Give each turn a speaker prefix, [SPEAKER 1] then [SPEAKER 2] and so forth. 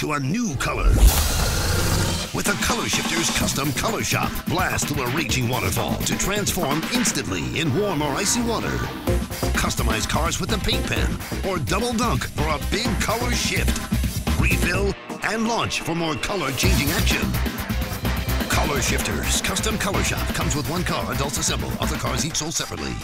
[SPEAKER 1] to a new color. With a Color Shifters Custom Color Shop, blast through a raging waterfall to transform instantly in warm or icy water. Customize cars with the paint pen or double dunk for a big color shift. Refill and launch for more color changing action. Color Shifters Custom Color Shop comes with one car, adults assemble. Other cars each sold separately.